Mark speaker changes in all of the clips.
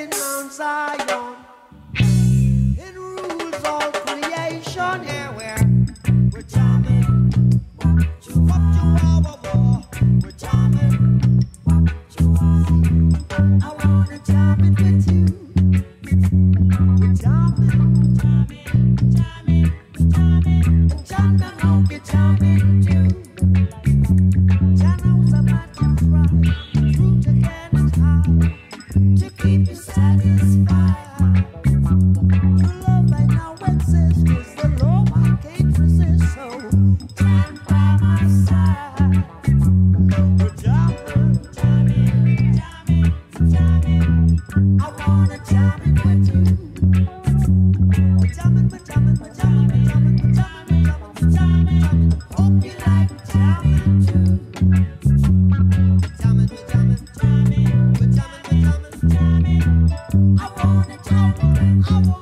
Speaker 1: in Mount Zion. I wanna, I wanna, wanna.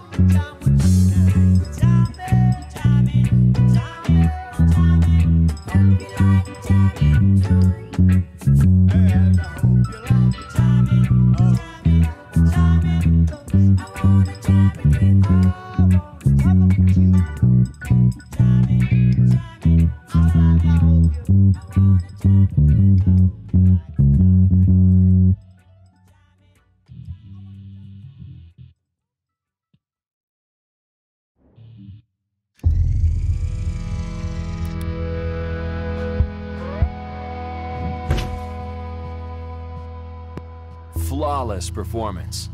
Speaker 2: flawless performance.